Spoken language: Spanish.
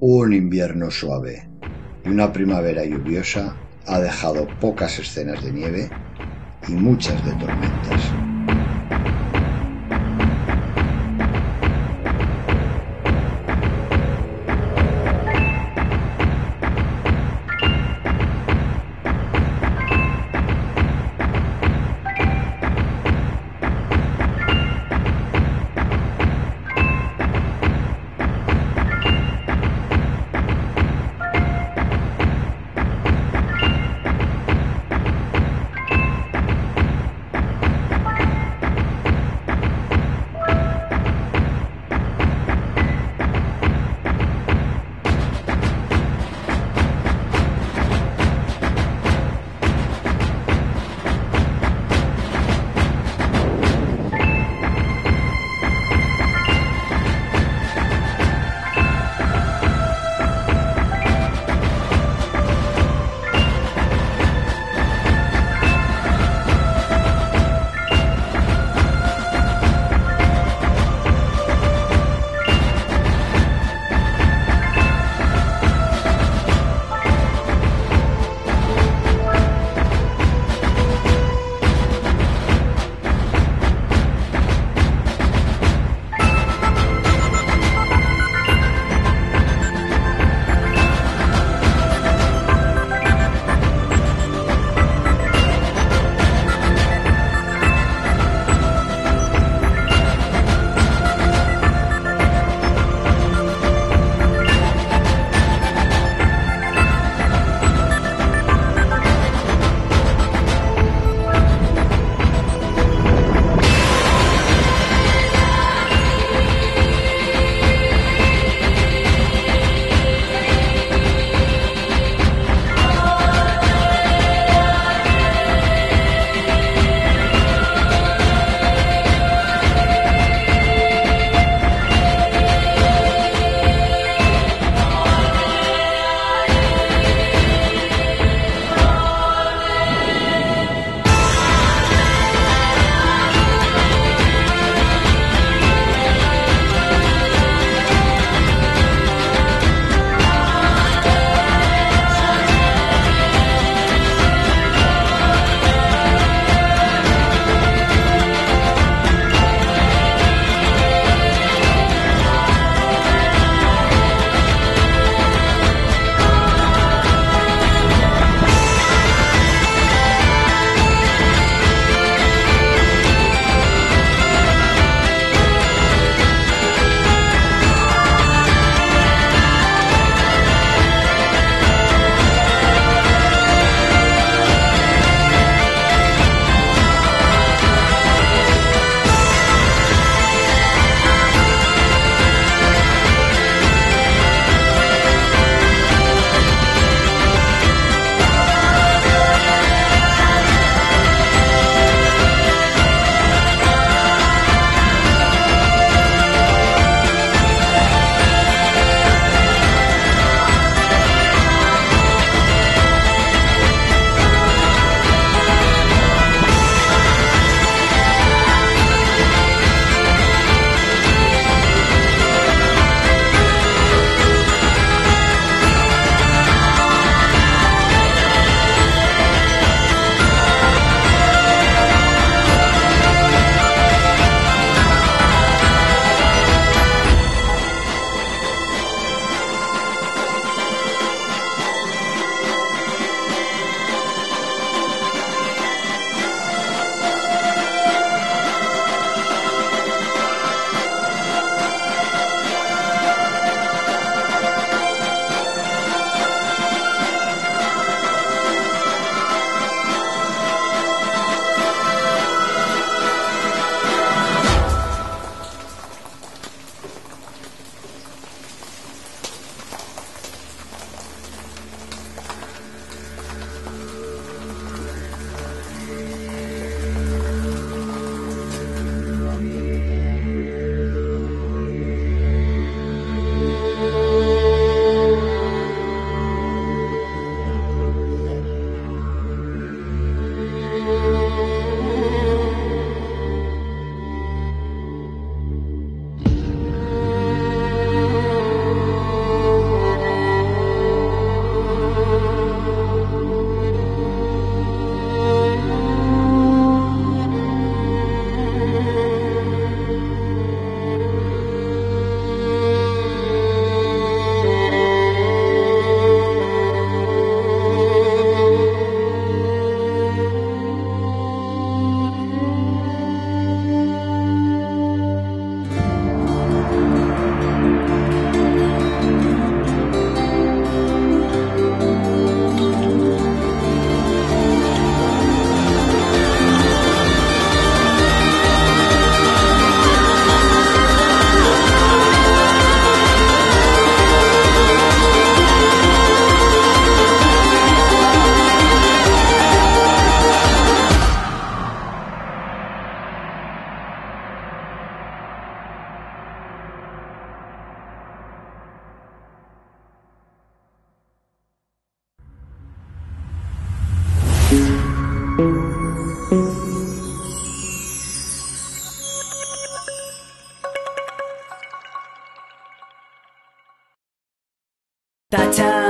un invierno suave y una primavera lluviosa ha dejado pocas escenas de nieve y muchas de tormentas. that time.